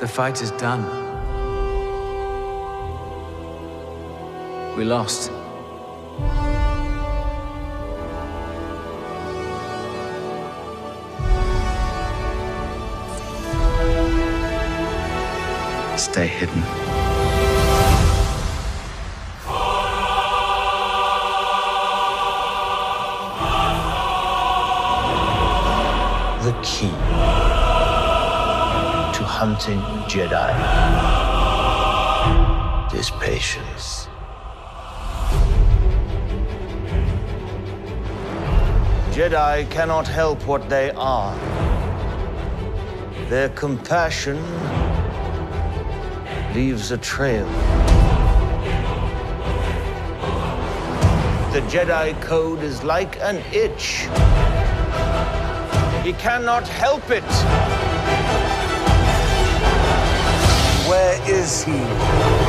The fight is done. We lost. Stay hidden. The key hunting Jedi is patience. Jedi cannot help what they are. Their compassion leaves a trail. The Jedi Code is like an itch. He cannot help it. Is he?